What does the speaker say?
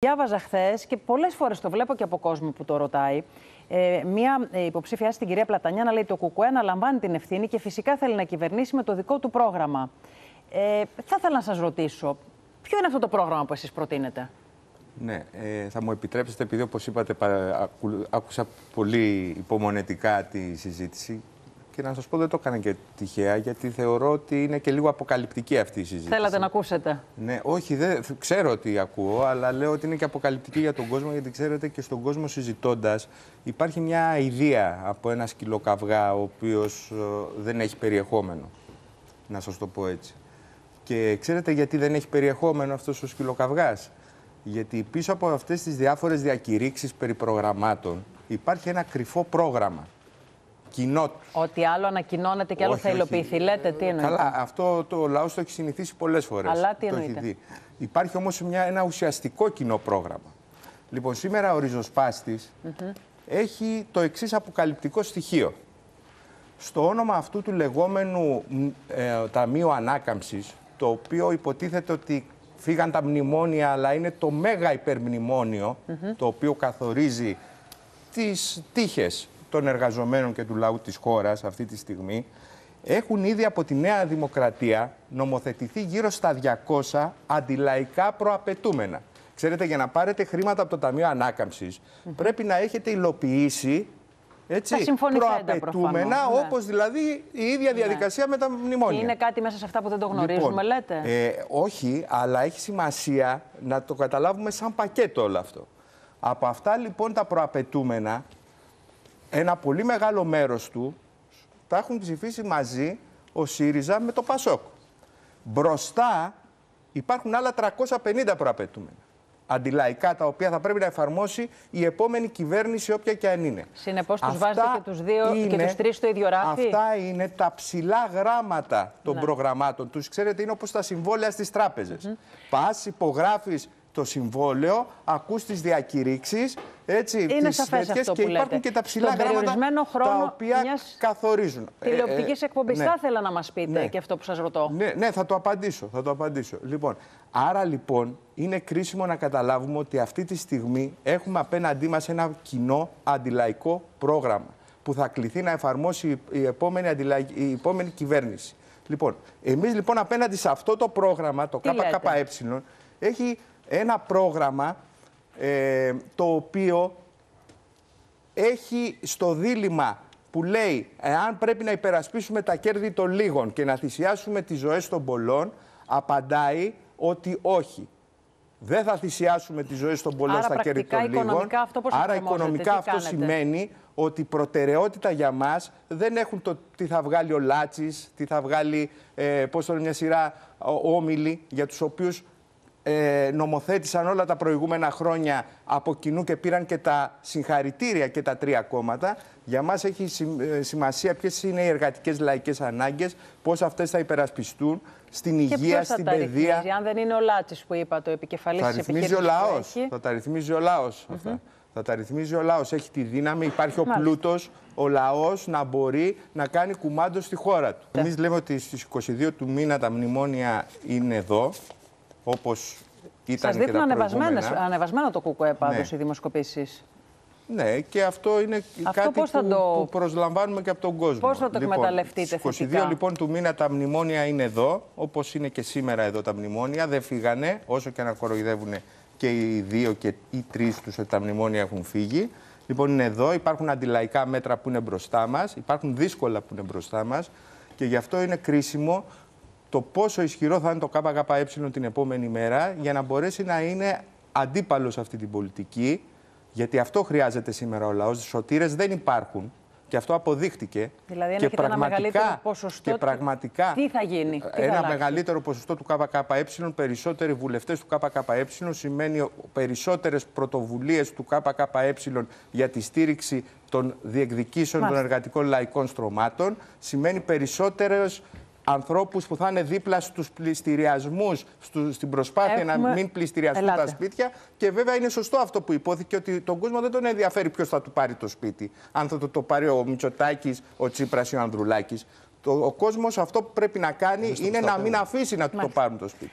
Διάβαζα χθες και πολλές φορές το βλέπω και από κόσμο που το ρωτάει. Ε, μία ε, υποψήφια στην κυρία Πλατανιά να λέει το Κουκουέ να λαμβάνει την ευθύνη και φυσικά θέλει να κυβερνήσει με το δικό του πρόγραμμα. Ε, θα ήθελα να σας ρωτήσω, ποιο είναι αυτό το πρόγραμμα που εσείς προτείνετε; Ναι, ε, θα μου επιτρέψετε, επειδή όπως είπατε, άκουσα πολύ υπομονετικά τη συζήτηση και να σας πω δεν το έκανα και τυχαία, γιατί θεωρώ ότι είναι και λίγο αποκαλυπτική αυτή η συζήτηση. Θέλατε να ακούσετε. Ναι, όχι, δεν, ξέρω ότι ακούω, αλλά λέω ότι είναι και αποκαλυπτική για τον κόσμο, γιατί ξέρετε και στον κόσμο συζητώντας υπάρχει μια ιδέα από ένα σκυλοκαυγά, ο οποίος ε, δεν έχει περιεχόμενο, να σας το πω έτσι. Και ξέρετε γιατί δεν έχει περιεχόμενο αυτός ο σκυλοκαυγάς. Γιατί πίσω από αυτές τις διάφορες διακηρύξεις περί προγραμμάτων υπάρχει ένα κρυφό πρόγραμμα. Κοινό. Ότι άλλο ανακοινώνεται και άλλο όχι, θα υλοποιηθεί. Όχι. Λέτε, τι εννοείται. Καλά, αυτό το λαός το έχει συνηθίσει πολλές φορές. Αλλά τι εννοείται. Υπάρχει όμως μια, ένα ουσιαστικό κοινό πρόγραμμα. Λοιπόν, σήμερα ο ριζοσπάστης έχει το εξής αποκαλυπτικό στοιχείο. Στο όνομα αυτού του λεγόμενου ε, Ταμείου Ανάκαμψης, το οποίο υποτίθεται ότι φύγαν τα μνημόνια, αλλά είναι το μέγα υπερμνημόνιο, το οποίο καθορίζει τις τύχες των εργαζομένων και του λαού της χώρας αυτή τη στιγμή, έχουν ήδη από τη Νέα Δημοκρατία νομοθετηθεί γύρω στα 200 αντιλαϊκά προαπαιτούμενα. Ξέρετε, για να πάρετε χρήματα από το Ταμείο Ανάκαμψης, πρέπει να έχετε υλοποιήσει έτσι, προαπαιτούμενα, ναι. όπως δηλαδή η ίδια ναι. διαδικασία με τα μνημόνια. Είναι κάτι μέσα σε αυτά που δεν το γνωρίζουμε, λοιπόν, λέτε; Ε, όχι, αλλά έχει σημασία να το καταλάβουμε σαν πακέτο όλο αυτό. Από αυτά λοιπόν τα προαπαιτούμενα, ένα πολύ μεγάλο μέρος του τα έχουν ψηφίσει μαζί ο ΣΥΡΙΖΑ με το ΠΑΣΟΚ. Μπροστά υπάρχουν άλλα 350 προαπαιτούμενα αντιλαϊκά τα οποία θα πρέπει να εφαρμόσει η επόμενη κυβέρνηση, όποια και αν είναι. Συνεπώς, τους βάζετε και τους δύο είναι, και τους τρεις στο ίδιο ράφι; Αυτά είναι τα ψηλά γράμματα των ναι. προγραμμάτων τους. Ξέρετε, είναι όπως τα συμβόλαια στις τράπεζες. Mm Πας, υπογράφεις το συμβόλαιο, ακούς τις διακηρύξεις, έτσι, είναι τις τέτοιες και υπάρχουν και τα ψηλά γράμματα χρόνο τα οποία μιας καθορίζουν. Τηλεοπτικής ε, ε, εκπομπής, ναι. θα ήθελα να μας πείτε ναι. και αυτό που σας ρωτώ. Ναι, ναι, θα το απαντήσω, θα το απαντήσω. Λοιπόν, άρα λοιπόν είναι κρίσιμο να καταλάβουμε ότι αυτή τη στιγμή έχουμε απέναντί μας ένα κοινό αντιλαϊκό πρόγραμμα που θα κληθεί να εφαρμόσει η επόμενη, η επόμενη κυβέρνηση. Λοιπόν, εμείς λοιπόν απέναντι σε αυτό το πρόγραμμα, το ΚΚΕ, έχει ένα πρόγραμμα ε, το οποίο έχει στο δίλημα που λέει εάν πρέπει να υπερασπίσουμε τα κέρδη των λίγων και να θυσιάσουμε τις ζωές των πολλών, απαντάει ότι όχι. Δεν θα θυσιάσουμε τις ζωές των πολλών στα κέρδη των λίγων. Αυτό Άρα οικονομικά αυτό σημαίνει ότι προτεραιότητα για μας δεν έχουν το τι θα βγάλει ο Λάτσης, τι θα βγάλει ε, πώς το μια σειρά όμιλοι για τους οποίους ε, νομοθέτησαν όλα τα προηγούμενα χρόνια από κοινού και πήραν και τα συγχαρητήρια και τα τρία κόμματα. Για μας έχει ε, σημασία ποιες είναι οι εργατικές λαϊκές ανάγκες, πώς αυτές θα υπερασπιστούν στην υγεία, στην παιδεία. Ρυθμίζει, αν δεν είναι ο Λάτσης που είπα, το επικεφαλής θα ρυθμίζει ο λαός. Θα τα ρυθμίζει ο λαός αυτά. Θα τα ρυθμίζει ο λαός. Έχει τη δύναμη, υπάρχει ο πλούτος, ο λαός να μπορεί να κάνει κουμάντο στη χώρα του. Εμείς λέμε ότι στις 22 του μήνα τα μνημόνια είναι εδώ όπως ήταν Σας δείχνουν ανεβασμένο το ΚΚΕ πάντως ναι. οι δημοσκοπήσεις. Ναι, και αυτό είναι αυτό κάτι που, το... που προσλαμβάνουμε και από τον κόσμο. Πώς θα το λοιπόν, εκμεταλλευτείτε 22 θετικά. λοιπόν του μήνα τα μνημόνια είναι εδώ, όπως είναι και σήμερα εδώ τα μνημόνια. Δεν φύγανε, όσο και να κοροϊδεύουν και οι δύο και οι τρεις τους ότι τα μνημόνια έχουν φύγει. Λοιπόν, είναι εδώ, υπάρχουν αντιλαϊκά μέτρα που είναι μπροστά μας, υπάρχουν δύσκολα που είναι μπροστά μας και γι' αυτό είναι κρίσιμο το πόσο ισχυρό θα είναι το ΚΚΕ την επόμενη μέρα για να μπορέσει να είναι αντίπαλος σε αυτή την πολιτική. Γιατί αυτό χρειάζεται σήμερα ο λαός. Σωτήρες δεν υπάρχουν. Και αυτό αποδείχτηκε. Δηλαδή, αν και πραγματικά, ένα μεγαλύτερο ποσοστό. Και πραγματικά, τι θα γίνει, τι Ένα θα μεγαλύτερο ποσοστό του ΚΚΕ, περισσότεροι βουλευτές του ΚΚΕ, σημαίνει περισσότερες πρωτοβουλίες του ΚΚΕ για τη στήριξη των διεκδικήσεων των εργατικών λαϊκών στρωμάτων, σημαίνει περισσότερες ανθρώπους που θα είναι δίπλα στους πληστηριασμούς, στην προσπάθεια να μην πληστηριαστούν τα σπίτια. Και βέβαια είναι σωστό αυτό που υπόθηκε ότι τον κόσμο δεν τον ενδιαφέρει ποιος θα του πάρει το σπίτι. Αν θα το, το πάρει ο Μητσοτάκης, ο Τσίπρας ή ο Ανδρουλάκης. Το, ο κόσμος αυτό που πρέπει να κάνει είναι να μην αφήσει να του το πάρουν το σπίτι.